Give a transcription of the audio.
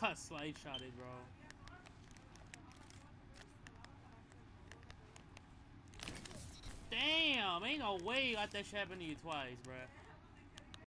Cut, slide shotted, bro. Damn, ain't no way you got that shit happen to you twice, bruh.